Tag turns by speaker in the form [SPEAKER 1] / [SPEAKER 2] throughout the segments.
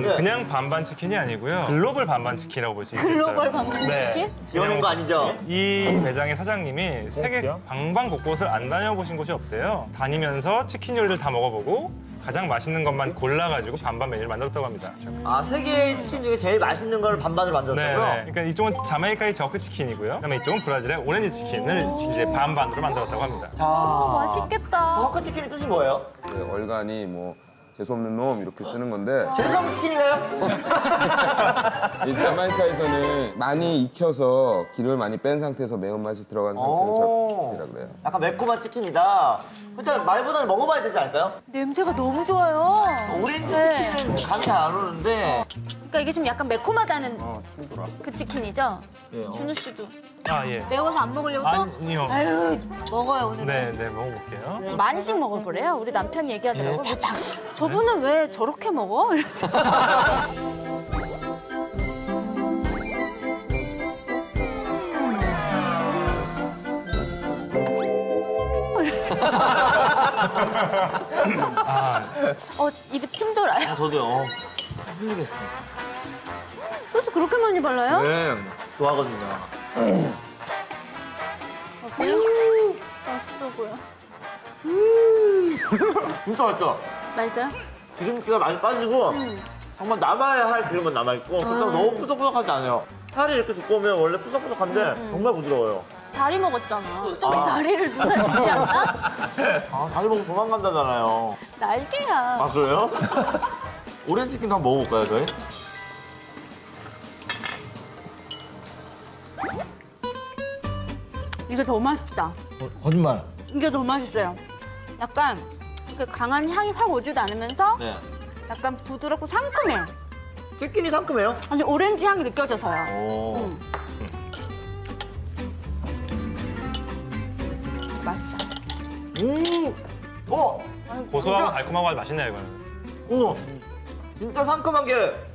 [SPEAKER 1] 이거는
[SPEAKER 2] 네.
[SPEAKER 1] 그냥 반반 치킨이 아니고요. 글로벌 반반 치킨이라고 볼 수 있겠어요.
[SPEAKER 3] 글로벌 반반
[SPEAKER 1] 네.
[SPEAKER 2] 지어낸 거 아니죠?
[SPEAKER 1] 이 매장의 사장님이 세계 방방 곳곳을 안 다녀보신 곳이 없대요. 다니면서 치킨 요리를 다 먹어보고 가장 맛있는 것만 골라가지고 반반 메뉴를 만들었다고 합니다.
[SPEAKER 2] 아 세계의 치킨 중에 제일 맛있는 걸 반반을
[SPEAKER 1] 네,
[SPEAKER 2] 만들었다고요?
[SPEAKER 1] 네. 그러니까 이쪽은 자메이카의 jerk 치킨이고요. 그다음에 이쪽은 브라질의 오렌지 치킨을 이제 반반으로 만들었다고 합니다.
[SPEAKER 2] 자,
[SPEAKER 3] 맛있겠다.
[SPEAKER 2] jerk 치킨의 뜻이 뭐예요?
[SPEAKER 4] 네, 얼간이 뭐 재수 없는 놈 이렇게 쓰는 건데
[SPEAKER 2] 제성 치킨인가요?
[SPEAKER 4] 이 자마이카에서는 많이 익혀서 기름을 많이 뺀 상태에서 매운맛이 들어간 상태로
[SPEAKER 2] 오.
[SPEAKER 4] 잡히라 그래요.
[SPEAKER 2] 약간 매콤한 치킨이다. 일단 말보다는 먹어봐야 되지 않을까요?
[SPEAKER 3] 냄새가 너무 좋아요.
[SPEAKER 2] 오렌지
[SPEAKER 3] 네.
[SPEAKER 2] 치킨은 감이 잘 안 오는데
[SPEAKER 3] 그러니까 이게 좀 약간 매콤하다는 그 치킨이죠?
[SPEAKER 2] 예, 어.
[SPEAKER 3] 준우 씨도
[SPEAKER 1] 아 예.
[SPEAKER 3] 매워서 안 먹으려고 또?
[SPEAKER 1] 아니요.
[SPEAKER 3] 아유 먹어요 오늘.
[SPEAKER 1] 네, 네 먹어볼게요.
[SPEAKER 3] 많이씩 먹을 거래요. 우리 남편이 얘기하더라고. 저분은 왜 저렇게 먹어? 이래서. 어 입에 침 돌아요.
[SPEAKER 2] 아, 저도요. 어, 흘리겠습니다.
[SPEAKER 3] 소스 그렇게 많이 발라요?
[SPEAKER 2] 네, 좋아하거든요.
[SPEAKER 3] 어, 그래요? 맛있어 보여.
[SPEAKER 2] 진짜 맛있다.
[SPEAKER 3] 맛있어요?
[SPEAKER 2] 기름기가 많이 빠지고 정말 남아야 할 기름은 남아있고 그렇다고 너무 푸석푸석하지 않아요. 살이 이렇게 두꺼우면 원래 푸석푸석한데 정말 부드러워요.
[SPEAKER 3] 다리 먹었잖아. 또 다리를 누가 주지 않나?
[SPEAKER 2] 아, 다리 먹고 도망간다잖아요.
[SPEAKER 3] 날개야.
[SPEAKER 2] 아, 그래요? 오렌지 치킨도 한번 먹어볼까요, 저희?
[SPEAKER 3] 이게 더 맛있다.
[SPEAKER 2] 거짓말.
[SPEAKER 3] 이게 더 맛있어요. 약간 이렇게 강한 향이 확 오지도 않으면서
[SPEAKER 2] 네.
[SPEAKER 3] 약간 부드럽고 상큼해.
[SPEAKER 2] 치킨이 상큼해요?
[SPEAKER 3] 아니 오렌지 향이 느껴져서요.
[SPEAKER 2] 오.
[SPEAKER 3] 맛
[SPEAKER 2] 어!
[SPEAKER 1] 고소하고
[SPEAKER 2] 진짜?
[SPEAKER 1] 달콤하고 아주 맛있네요 이거는.
[SPEAKER 2] 오! 진짜 상큼한 게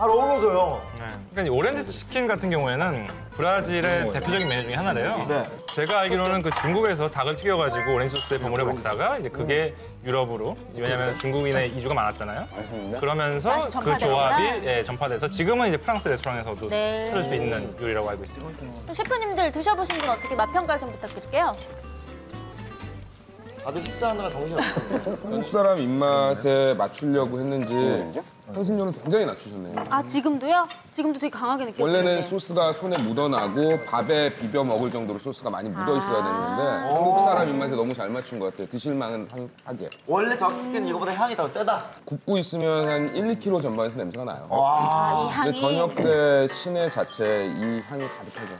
[SPEAKER 2] 잘 어우러져요.
[SPEAKER 1] 네. 그러니까 이 오렌지 치킨 같은 경우에는 브라질의 대표적인 메뉴 중에 하나래요.
[SPEAKER 2] 네.
[SPEAKER 1] 제가 알기로는 그 중국에서 닭을 튀겨가지고 오렌지 소스에 버무려 먹다가 이제 그게 유럽으로 왜냐하면 중국인의 이주가 많았잖아요. 그러면서 그. 조합이 예, 전파돼서 지금은 이제 프랑스 레스토랑에서도
[SPEAKER 3] 네.
[SPEAKER 1] 찾을 수 있는 요리라고 알고 있습니다.
[SPEAKER 3] 또 셰프님들 드셔보신 분 어떻게 맛 평가 좀 부탁드릴게요.
[SPEAKER 2] 다들 식사하느라 정신이 없어요.
[SPEAKER 4] 한국 사람 입맛에 맞추려고 했는지 향신료를 굉장히 낮추셨네요.
[SPEAKER 3] 아 지금도요? 지금도 되게 강하게 느껴지는데.
[SPEAKER 4] 원래는 소스가 손에 묻어나고 밥에 비벼 먹을 정도로 소스가 많이 묻어 있어야 되는데 한국 사람 입맛에 너무 잘 맞춘 것 같아요. 드실만은 한- 하게.
[SPEAKER 2] 원래 저 치킨은 이거보다 향이 더 세다.
[SPEAKER 4] 굽고 있으면 한 1, 2kg 전방에서 냄새가 나요.
[SPEAKER 3] 아, 이 향이
[SPEAKER 4] 근데 저녁 때 시내 자체 이 향이 가득하죠.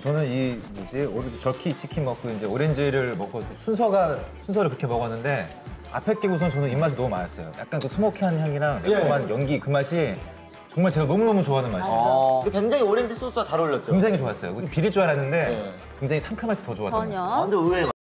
[SPEAKER 5] 저는 이 뭐지 오렌지 저키 치킨 먹고 이제 오렌지를 먹고 순서가 순서를 그렇게 먹었는데 앞에 게 우선 저는 입맛이 너무 많았어요. 약간 그 스모키한 향이랑 매콤한 연기 그 맛이 정말 제가 너무너무 좋아하는 맛이에요.
[SPEAKER 2] 근데 굉장히 오렌지 소스가 잘 어울렸죠.
[SPEAKER 5] 굉장히 좋았어요. 비릴 줄 알았는데
[SPEAKER 2] 네.
[SPEAKER 5] 굉장히 상큼해서 더 좋았던 것 같아요.
[SPEAKER 2] 아,
[SPEAKER 3] 전혀.
[SPEAKER 2] 근데 의외의